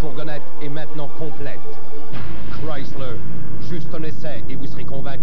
fourgonnette est maintenant complète. Chrysler, juste un essai et vous serez convaincu.